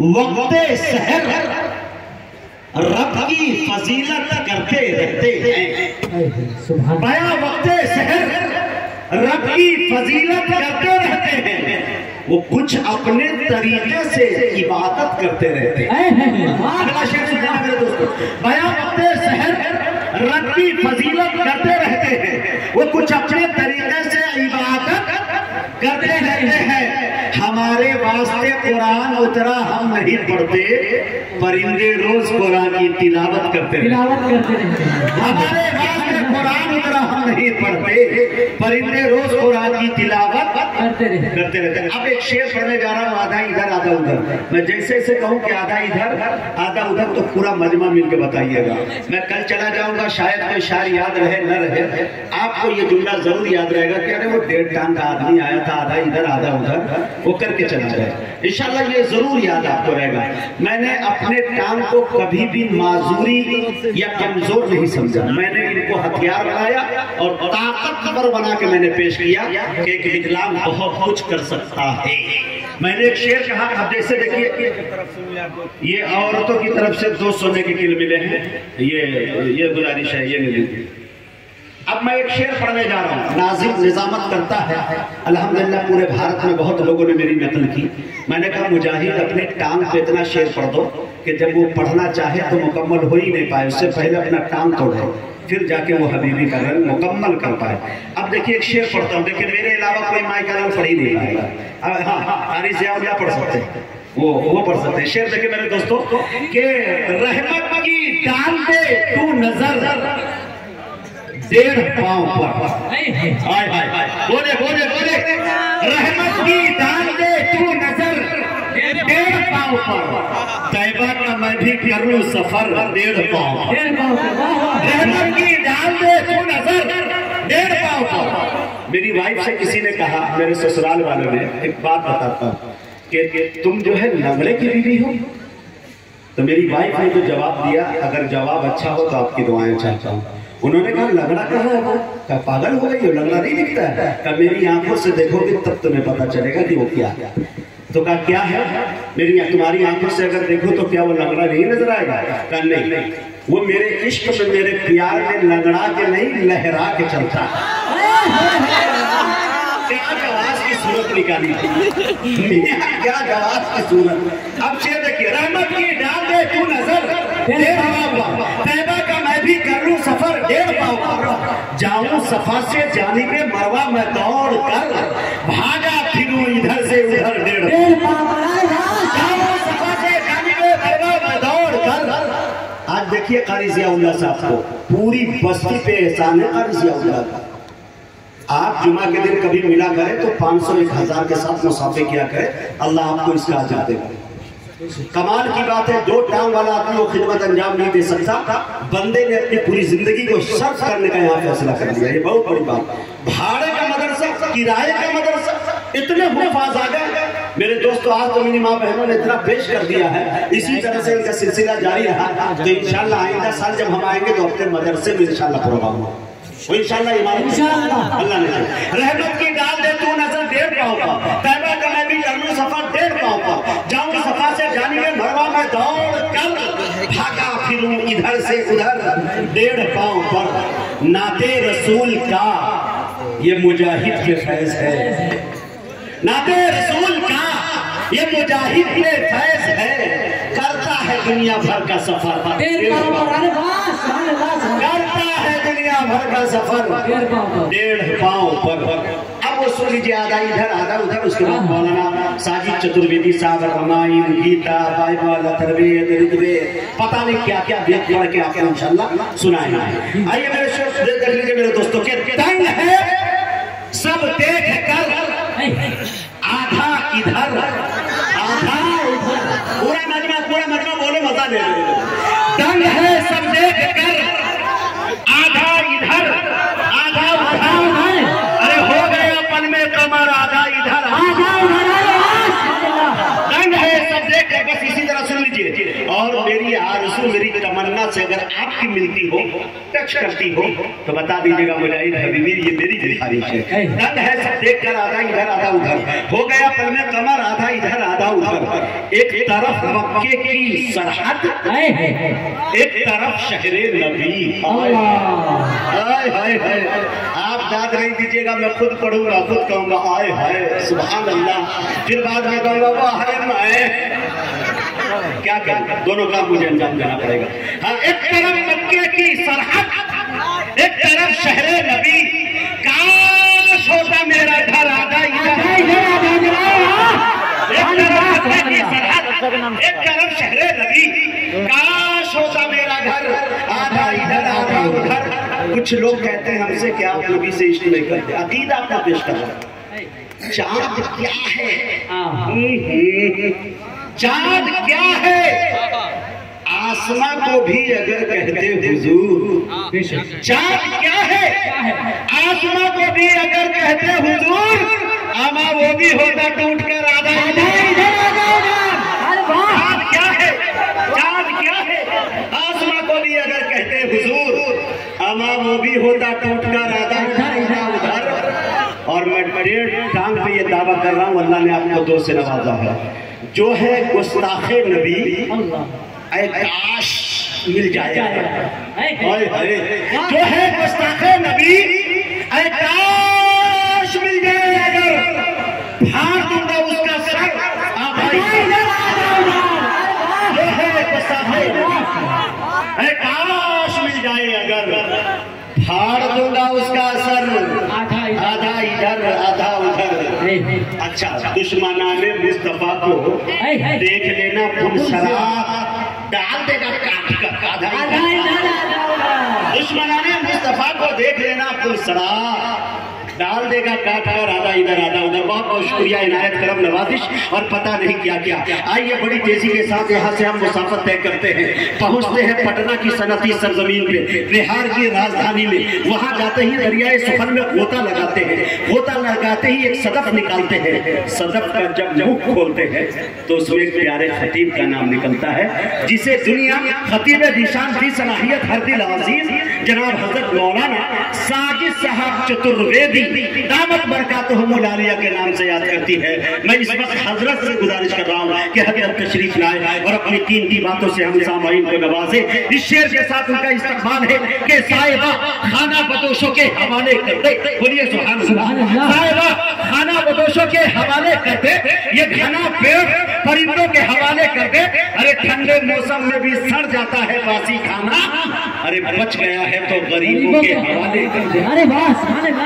वक्त सहर रब की फजीलत करते रहते हैं। बया वक्त सहर रब की फजीलत करते रहते हैं। वो कुछ अपने तरीके से इबादत करते रहते हैं। अगला शेर सुनिए मेरे दोस्तों। बया वक्त सहर रब की फजीलत करते रहते हैं। वो कुछ अपने तरीके से इबादत करते रहते हैं। हमारे वास्ते कुरान उतरा हम नहीं पढ़ते परिंदे रोज कुरान की तिलावत करते तिलावत करते हमारे वास्ते कुरान उतरा हम नहीं पढ़ते परिंदे रोज कुरान की तिलावत करते रहते करते रहते अब एक शेर पढ़ने जा रहा हूँ, आधा इधर, आधा उधर। मैं जैसे जैसे कहूँ कि आधा इधर, आधा उधर तो पूरा मजमा मिल के बताइएगा। मैं कल चला जाऊँगा, शायद कोई शायर याद रहे, न रहे। आपको ये जुमला ज़रूर याद रहेगा कि अरे वो डेढ़ टांग का आदमी आया था, आधा इधर, आधा उधर, वो करके चला जाए इंशाल्लाह ये ज़रूर याद आपको रहेगा। मैंने अपने टांग को कभी भी माजूरी या कमज़ोर नहीं समझा। मैंने इनको हथियार बनाया और ताकतवर बना के मैंने पेश किया कि एक विकलांग बहुत कुछ कर सकता है। मैंने एक शेर कहा अब जैसे देखिए, ये औरतों की तरफ़ से दो सोने के किल मिले हैं। ये ये गुजारिश है, ये ले लीजिए अब मैं एक शेर पढ़ने जा रहा हूँ। नाजिम निजामत करता है। अल्हम्दुलिल्लाह, पूरे भारत में बहुत लोगों ने मेरी नकल की। मैंने कहा, मुजाहिद, अपने टांग पे इतना शेर पढ़ दो कि जब वो पढ़ना चाहे तो मुकम्मल हो ही नहीं पाए। उससे पहले अपना टांग तोड़े। फिर जाके वो हबीबी का रंग मुकम्मल कर पाए। अब देखिए एक शेर पढ़ता हूँ। देखिए मेरे अलावा कोई माई का रंग पढ़ ही नहीं पाएगा। हाँ हाँ हारी पढ़ सकते हैं? वो वो पढ़ सकते हैं। शेर देखिए मेरे दोस्तों के रहमत की डाल दे तू नज़र डेढ़ पाँव पर। हाय हाय हाय। बोले बोले बोले। रहमत की डाल दे तू नज़र डेढ़ पाँव पर तैबा का मैं भी कर सफ़र डेढ़ पाँव डेढ़ पाँव पे, वाह, वाह। रहमत की डाल दे तू नज़र डेढ़ पाँव पर मेरी वाइफ से किसी ने कहा मेरे ससुराल वालों ने एक बात बताता हूँ कि कि तुम जो है लंगड़े की बीवी हो। तो मेरी वाइफ ने जो जवाब दिया अगर जवाब अच्छा हो तो आपकी दुआएँ चाहता हूँ। उन्होंने कहा लंगड़ा कहाँ है? वो क्या पागल हो गई हो लंगड़ा नहीं दिखता है। क्या मेरी आँखों से देखोगे तब तुम्हें पता चलेगा कि वो क्या है। तो कहा, क्या है? मेरी तुम्हारी आँखों से अगर देखो तो क्या वो लंगड़ा नहीं नज़र आएगा? कहा, नहीं वो मेरे इश्क में, मेरे प्यार में लंगड़ा के नहीं, लहरा के चलता क्या जवाब की सूरत निकाली? क्या जवाब की सूरत? अब देखिए रहमत की डाल दे तू नज़र तैबा का भी कर लू सफ़र डेढ़ पाँव पर जाऊँ सफ़ा से जानी में मरवा मैं दौड़ कर भागा फिरूं इधर से उधर डेढ़ कर। आज देखिए कारी जियाउल्ला साहब को पूरी बस्ती पे एहसान है कारी जियाउल्ला का। आप जुमा के दिन कभी मिला करें तो 500 एक हज़ार के साथ मुसाफे किया करें अल्लाह आपको इसका अजर देगा कमाल की बात है दो टांग वाला आदमी वो खिदमत अंजाम नहीं दे सकता। बंदे ने अपनी पूरी ज़िंदगी को सर्फ करने का यहाँ फैसला कर लिया। ये बहुत बड़ी बात। भाड़े का मदरसा किराए का मदरसा इतने मुफाज आ गए। मेरे दोस्तों आज तो मेरी माँ बहनों ने इतना पेश कर दिया है। इसी तरह से इनका सिलसिला जारी रहा। तो इंशाल्लाह आइंदा साल जब हम आएँगे तो अपने मदरसे में इंशाल्लाह प्रोग्राम होगा। वो इंशाल्लाह ईमान अल्लाह ने रहमत की डाल दे तू नज़र डेढ़ पाँव का तैबा का मैं भी कर लूँ सफ़र डेढ़ पाँव का जाऊँ सफ़ा से जानी में मरवा में दौड़ कर भागा फिरूं इधर से उधर डेढ़ पाँव पर। नाते रसूल का ये मुजाहिद के फैज है। नाते रसूल का ये मुजाहिद के फैज है। करता है दुनिया भर का सफ़र। करता है दुनिया भर का सफ़र। डेढ़ पाँव पर। पर। सुन लीजिए आधा इधर आधा, उधर, उसके बाद मौलाना साजिद चतुर्वेदी साहब रामायण गीता बाइबल अथर्वेद ऋग्वेद पता नहीं क्या क्या वेद पढ़ के आपको इंशाल्लाह सुनाएँगे आइए मेरे शोर कर लीजिए मेरे दोस्तों, के सब देख कर आधा इधर आधा उधर पूरा मजमा पूरा मजमा बोलो मज़ा ले लो दंग है सब देख कर आधा इधर आधा उधर अरे हो गए अपन में कमर आधा इधर आधा उधर, अरे वाह, सुभान अल्लाह। दंग है सब देख कर बस इसी तरह सुन लीजिए और मेरी आरज़ू मेरी तमन्ना अगर आपकी मिलती हो टच करती हो तो बता दीजिएगा मुजाहिद हबीबी ये मेरी सिफारिश है। रंग है सब देख कर आधा इधर आधा उधर। हो गया पल में कमर आधा इधर आधा उधर। एक तरफ़ मक्के की सरहद एक तरफ़ शहरे नबी। हाय हाय हाय। आप दाद नहीं दीजिएगा मैं खुद पढ़ूँगा खुद कहूँगा आय हाय सुभान अल्लाह। फिर बाद में कहूँगा वाह मैं। क्या क्या? दोनों काम मुझे अंजाम देना पड़ेगा। हाँ एक तरफ़ मक्के की सरहद एक तरफ़ शहरे नबी। काश होता मेरा घर आधा इधर आधा इधर एक तरफ़ शहरे नबी। काश होता मेरा घर आधा इधर आधा उधर कुछ लोग कहते हैं हमसे कि आप नबी से इश्क नहीं करते। अकीदा अपना पेश कर रहा है। चाँद क्या है? चाँद क्या है? आसमां को भी अगर कहते हुजूर चाँद क्या है? आसमां को भी अगर कहते हुजूर आमा वो भी होता टूट कर आधा चाँद क्या है? चाँद क्या है? आसमां को भी अगर कहते हुजूर आमा वो भी होता टूट कर आधा मैं टांग पे ये दावा कर रहा हूँ अल्लाह ने आपको दो से नवाजा है। जो है गुस्ताखे नबी काश मिल जाए। है जो है गुस्ताखे नबी काश मिल जाए अगर फाड़ दूँगा उसका सर आप भाई इधर आधा उधर जो है गुस्ताखे नबी ऐ काश मिल जाए अगर फाड़ दूँगा उसका सर आधा इधर आधा इधर आधा उधर। अच्छा दुश्मना ने मुस्तफ़ा को देख लेना तुम शराब डाल देगा काट का आधा दुश्मना दुश्मनाने मुस्तफ़ा को देख लेना तुम शराब डाल देगा काट कर आधा इधर आधा उधर बहुत बहुत शुक्रिया, इनायत करम नवाजिश और पता नहीं क्या क्या। आइए, बड़ी तेज़ी के साथ यहाँ से हम मुसाफत तय करते हैं। पहुँचते हैं पटना की सनती सरजमीन पे। बिहार की राजधानी में। वहाँ जाते ही दरियाए सुखन में गोता लगाते हैं। गोता लगाते ही एक सदफ निकालते हैं। सदफ का जब मुख खोलते हैं। तो उसमें प्यारे खतीब का नाम निकलता है, जिसे दुनिया खतीब निशान की सलाहियत हर दिल अज़ीज़ जनाब हज़रत मौलाना साजिद साहब चतुर्वेदी दामत बरकत मुलालिया के नाम से याद करती है। मैं इस वक्त हज़रत से गुजारिश कर रहा हूँ कि हज़रत तशरीफ़ लाए और अपनी कीमती बातों से हम सामाइन को नवाजे। इस शेर के साथ उनका इस्तेमाल है कि साहिबा खाना बदोशों के हवाले कर दे बोलिए अल्लाह। साहिबा खाना बदोशों के हवाले कर दे ये घना पेड़ परिंदों के हवाले कर दे अरे ठंडे मौसम में भी सड़ जाता है बासी खाना। अरे बच गया है तो गरीबों के हवाले कर दे अरे अल्लाह